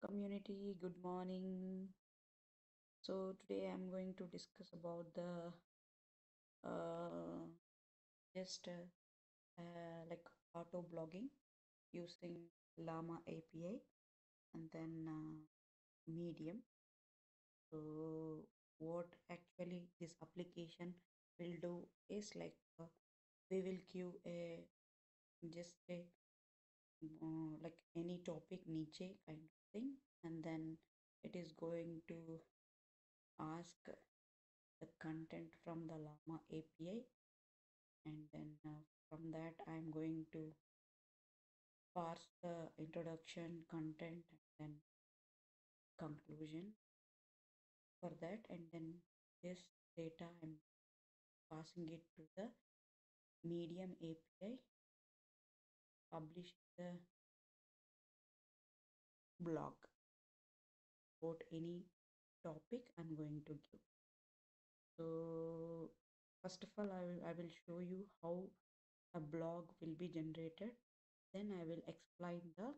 community good morning. So today i'm going to discuss about the uh, just uh, uh, like auto blogging using llama api and then uh, medium. So what actually this application will do is like uh, we will give a just a uh, like any topic niche kind of thing and then it is going to ask the content from the llama api and then uh, from that i'm going to parse the introduction content and then conclusion for that. And then this data i'm passing it to the medium api publish the blog. About any topic i'm going to give. So first of all i will i will show you how a blog will be generated. Then i will explain the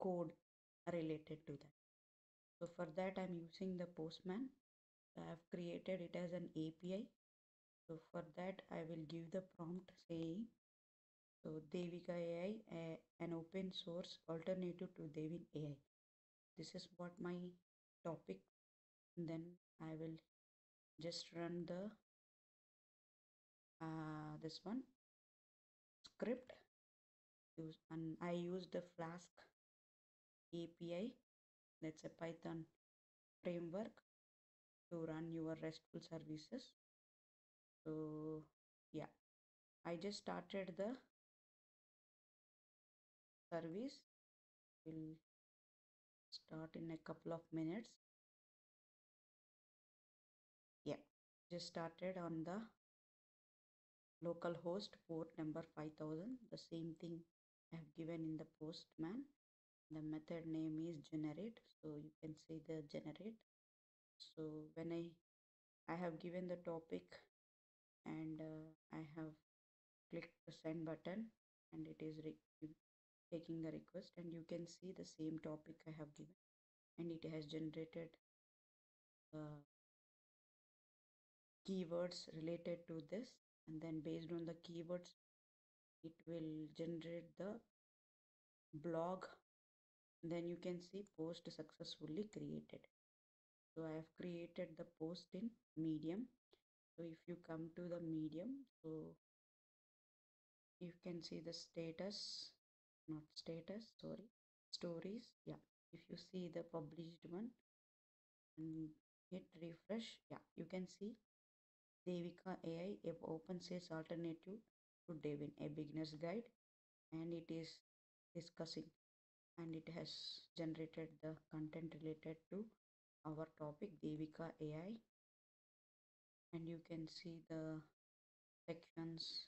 code related to that. So for that i'm using the postman. I have created it as an api so for that i will give the prompt saying so devika ai uh, an open source alternative to devin ai this is what my topic. Then i will just run the uh, this one. Script. Use and i use the flask api that's a python framework to run your restful services. So yeah. I just started the service. Will start in a couple of minutes. Yeah just started on the local host port number 5000 the same thing i have given in the postman. The method name is generate so you can say the generate. So when i i have given the topic and uh, i have clicked the send button and it is taking the request and you can see the same topic i have given and it has generated uh, keywords related to this and then based on the keywords it will generate the blog. Then you can see post successfully created. So i have created the post in medium. So if you come to the medium so you can see the status not status sorry stories yeah. If you see the published one and hit refresh yeah you can see devika ai a open source alternative to devin a beginner's guide and it is discussing and it has generated the content related to our topic devika ai and you can see the sections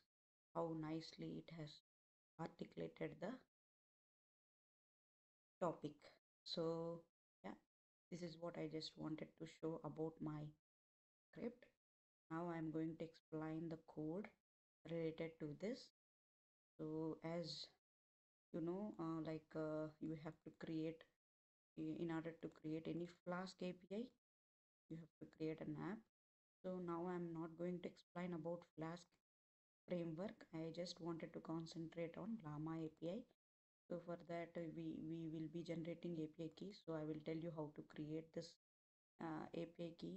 how nicely it has articulated the topic. So yeah this is what i just wanted to show about my script. Now i'm going to explain the code related to this. So as you know uh, like uh, you have to create in order to create any flask api you have to create an app. So now i'm not going to explain about flask framework. I just wanted to concentrate on llama api so for that uh, we we will be generating api key so i will tell you how to create this uh, api key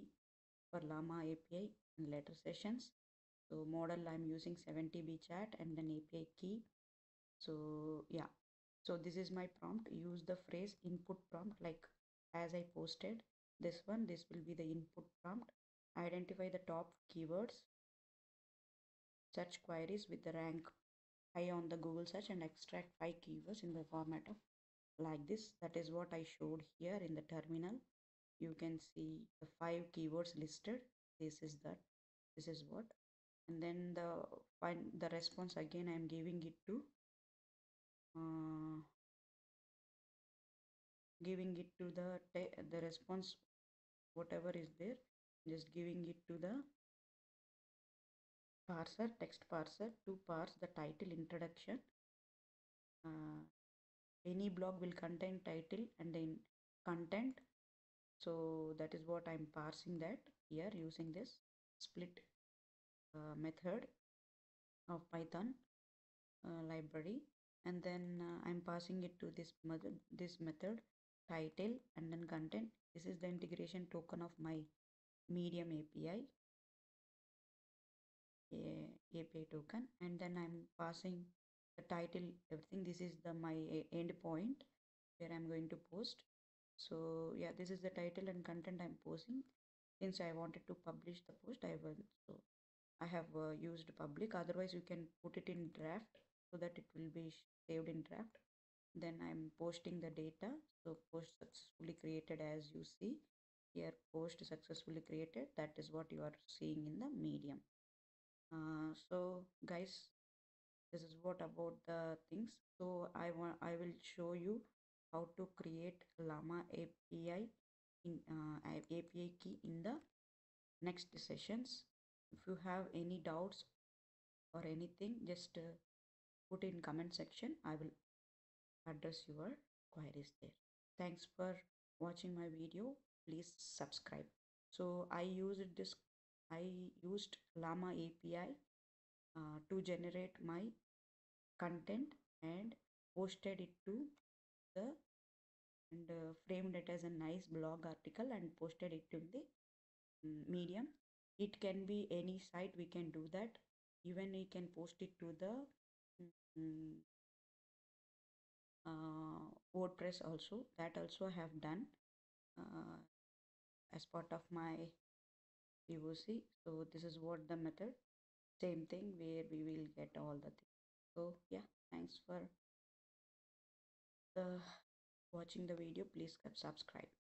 for llama api in later sessions. So model i'm using 70b chat and then api key. So yeah. So this is my prompt. Use the phrase input prompt like as i posted this one. This will be the input prompt. Identify the top keywords search queries with the rank high on the google search and extract five keywords in the format of like this. That is what i showed here in the terminal. You can see the five keywords listed. This is that this is what. And then the find the response again i am giving it to uh, giving it to the the response whatever is there just giving it to the parser text parser to parse the title introduction. Uh, any blog will contain title and then content. So that is what i'm parsing that here using this split uh, method of python uh, library. And then uh, i'm passing it to this method this method title and then content. This is the integration token of my medium api api token and then i'm passing the title everything. This is the my end point where i'm going to post. So yeah this is the title and content i'm posting. Since i wanted to publish the post i will so i have uh, used public. Otherwise you can put it in draft so that it will be saved in draft. Then i'm posting the data. So post successfully created as you see. Here post successfully created. That is what you are seeing in the medium uh, so guys this is what about the things. So i want i will show you how to create llama api in uh, api key in the next sessions. If you have any doubts or anything just uh, put in comment section. I will address your queries there. Thanks for watching my video. Please subscribe. So i used this i used llama api uh, to generate my content and posted it to the and uh, framed it as a nice blog article and posted it in the um, medium. It can be any site we can do that. Even we can post it to the um, uh, wordpress also. That also I have done uh, as part of my POC so this is what the method. Same thing where we will get all the things. So yeah thanks for the watching the video. Please subscribe